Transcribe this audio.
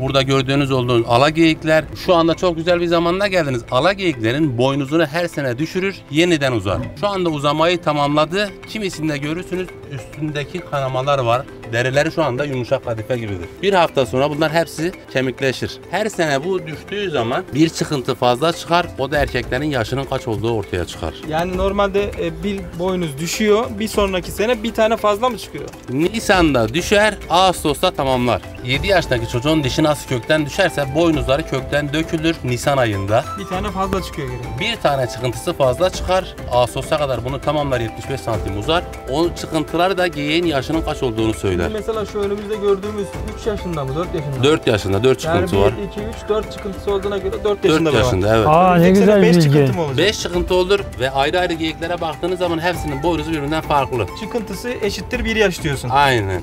Burada gördüğünüz olduğunuz ala geyikler. Şu anda çok güzel bir zamanda geldiniz. Ala geyiklerin boynuzunu her sene düşürür, yeniden uzar. Şu anda uzamayı tamamladı. Kimisinde görürsünüz üstündeki kanamalar var. Derileri şu anda yumuşak kadife gibidir. Bir hafta sonra bunlar hepsi kemikleşir. Her sene bu düştüğü zaman bir çıkıntı fazla çıkar. O da erkeklerin yaşının kaç olduğu ortaya çıkar. Yani normalde e, bir boynuz düşüyor. Bir sonraki sene bir tane fazla mı çıkıyor? Nisan'da düşer, Ağustos'ta tamamlar. 7 yaşındaki çocuğun dişi nasıl kökten düşerse boynuzları kökten dökülür Nisan ayında. Bir tane fazla çıkıyor geri. Bir tane çıkıntısı fazla çıkar. Ağustos'a kadar bunu tamamlar 75 santim uzar. O çıkıntıları da geyiğin yaşının kaç olduğunu söyler. Şimdi mesela şu önümüzde gördüğümüz 3 yaşında mı 4 yaşında mı? 4 yaşında 4 Yani çıkıntı var. 1, 2, 3, 4 çıkıntısı olduğuna göre 4 4 yaşında, yaşında evet. Aa ne güzel beş bilgi. çıkıntı mı olacak? 5 çıkıntı olur ve ayrı ayrı geyiklere baktığınız zaman hepsinin boynuzu birbirinden farklı. Çıkıntısı eşittir 1 yaş diyorsun. Aynen.